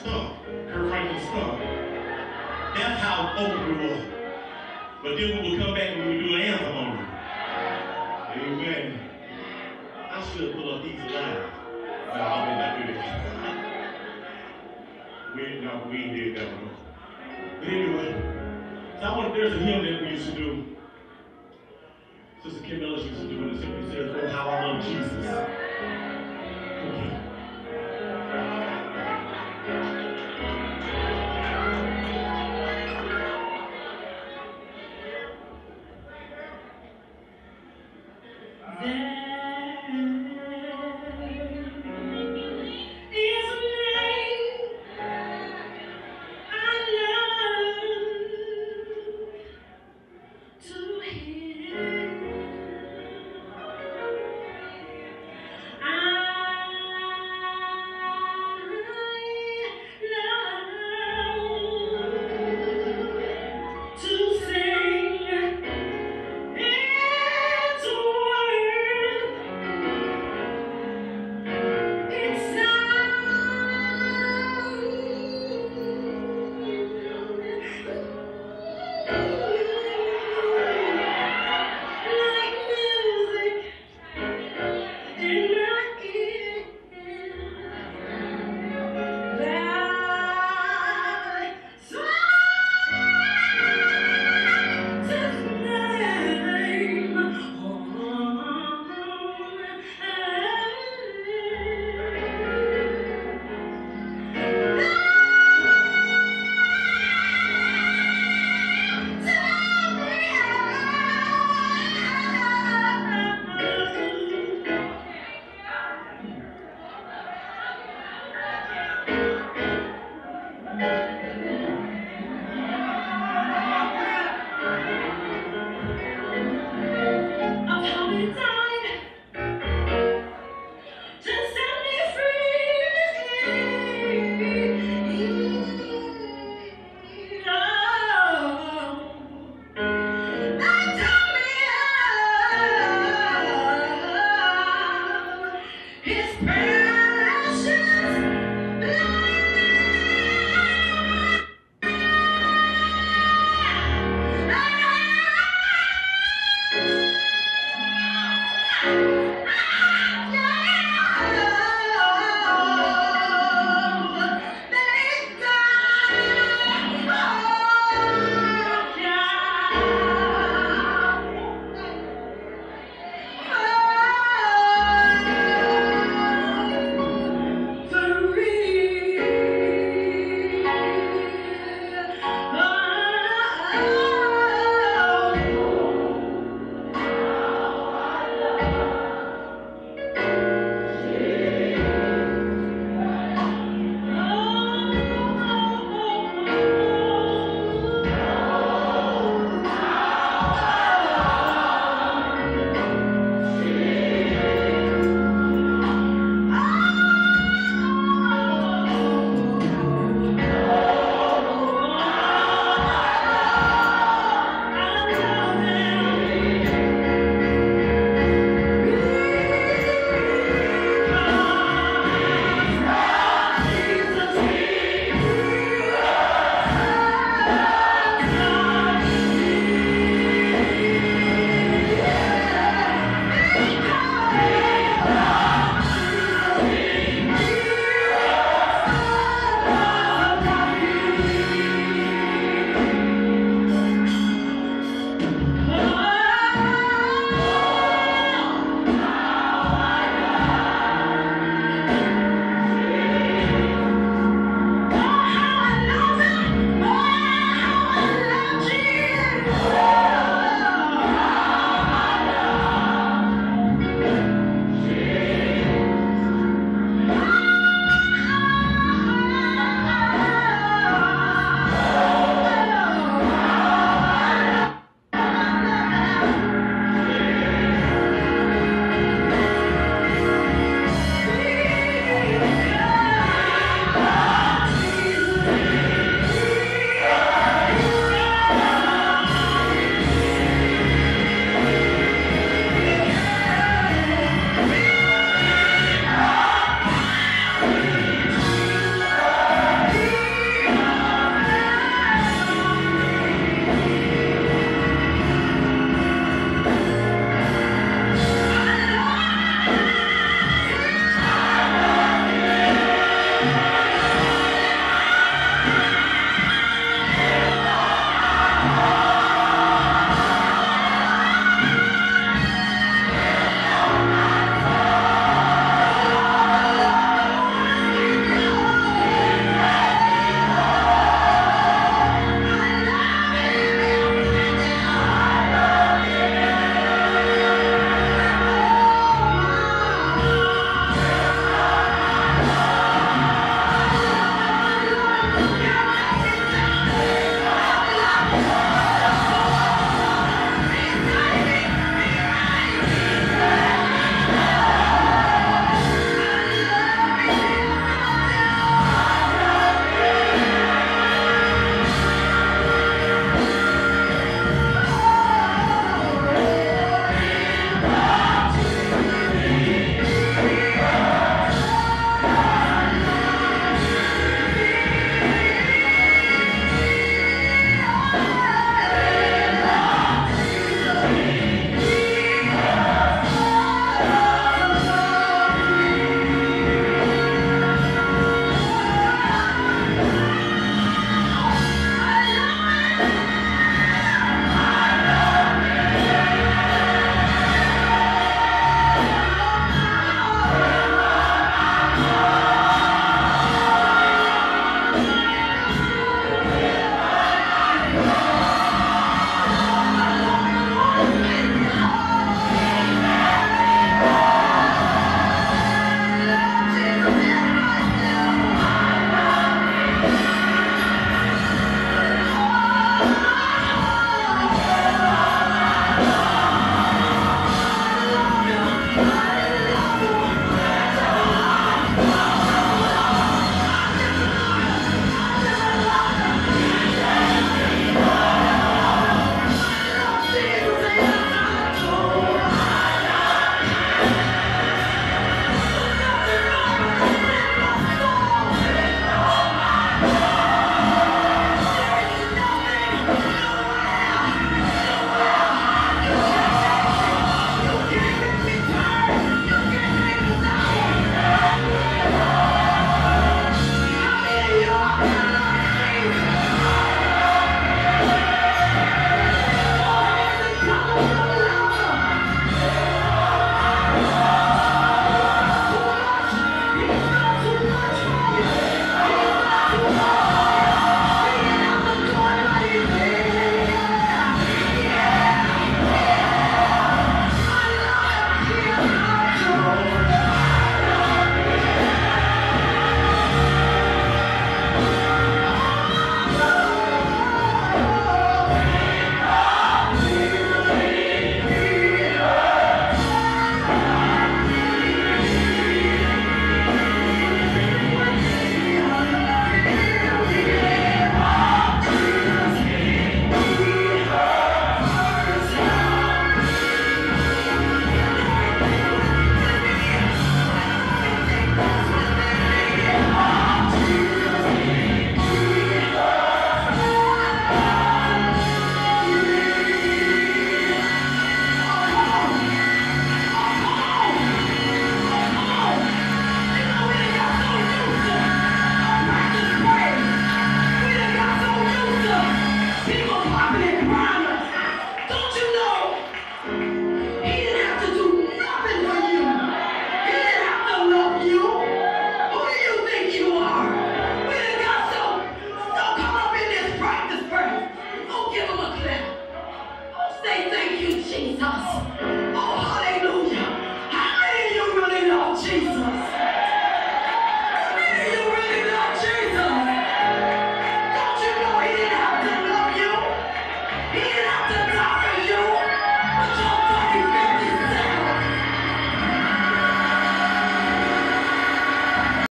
stunk. Kirk Franklin stunk. That's how open we were. But then we would come back and we would do an anthem on it. Amen. I should pull up these lines. No, I did not do that. we, no, we did that one. But anyway, so I want, there's a hymn that we used to do. Sister Kim Ellis used to do it. It simply says, Oh, how I love Jesus. Okay. His